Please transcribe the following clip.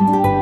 you